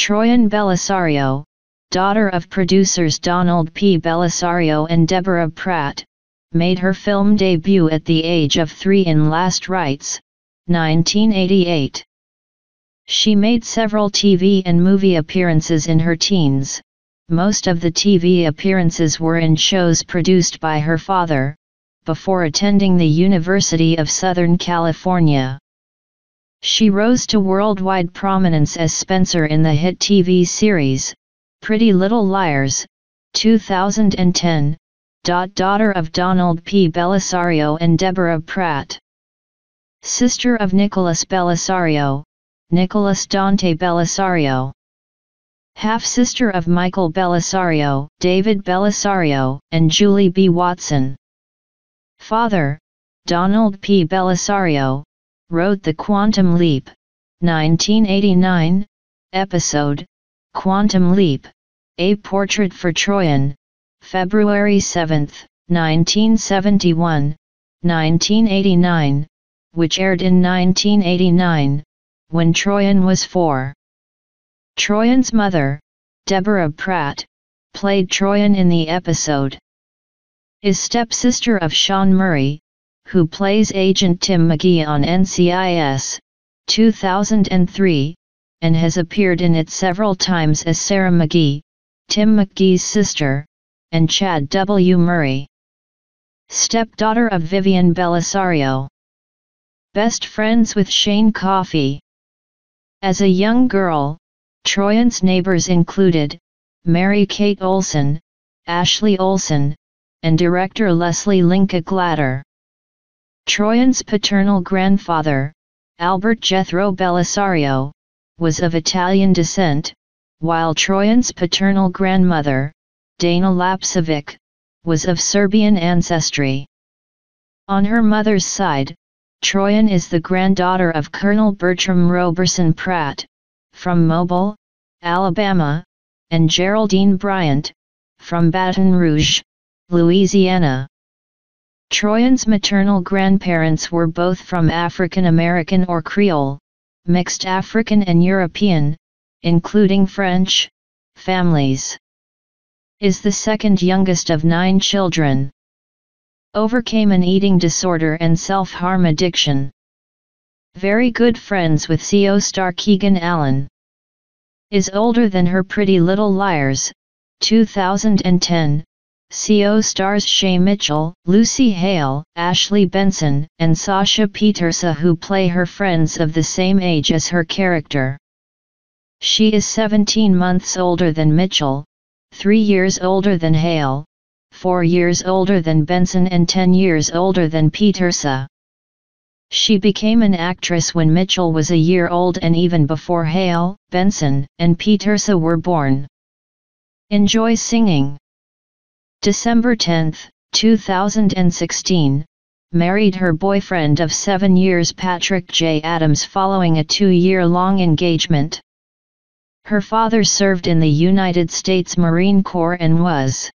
Troian Bellisario, daughter of producers Donald P. Bellisario and Deborah Pratt, made her film debut at the age of three in Last Rites, 1988. She made several TV and movie appearances in her teens. Most of the TV appearances were in shows produced by her father, before attending the University of Southern California. She rose to worldwide prominence as Spencer in the hit TV series, Pretty Little Liars, 2010, daughter of Donald P. Bellisario and Deborah Pratt. Sister of Nicholas Bellisario, Nicholas Dante Bellisario. Half-sister of Michael Bellisario, David Bellisario, and Julie B. Watson. Father, Donald P. Bellisario, wrote The Quantum Leap, 1989, episode, Quantum Leap, A Portrait for Troian, February 7, 1971, 1989, which aired in 1989, when Troian was four. Troian's mother, Deborah Pratt, played Troian in the episode. Is stepsister of Sean Murray, who plays Agent Tim McGee on NCIS, 2003, and has appeared in it several times as Sarah McGee, Tim McGee's sister, and Chad W. Murray. Stepdaughter of Vivian Bellisario. Best friends with Shane Coffey. As a young girl, Troian's neighbors included, Mary Kate Olsen, Ashley Olsen, and director Leslie Linka Glatter. Troian's paternal grandfather, Albert Jethro Bellisario, was of Italian descent, while Troian's paternal grandmother, Dana Lapcevic, was of Serbian ancestry. On her mother's side, Troian is the granddaughter of Colonel Bertram Roberson Pratt, from Mobile, Alabama, and Geraldine Bryant, from Baton Rouge, Louisiana. Troian's maternal grandparents were both from African American or Creole, mixed African and European, including French, families. Is the second youngest of nine children. Overcame an eating disorder and self-harm addiction. Very good friends with CO star Keegan Allen. Is older than her Pretty Little Liars, 2010, CO stars Shay Mitchell, Lucy Hale, Ashley Benson, and Sasha Pieterse who play her friends of the same age as her character. She is 17 months older than Mitchell, 3 years older than Hale, 4 years older than Benson and 10 years older than Pieterse. She became an actress when Mitchell was a year old and even before Hale, Benson, and Pieterse were born. Enjoy singing. December 10, 2016, married her boyfriend of seven years Patrick J. Adams following a two-year-long engagement. Her father served in the United States Marine Corps and was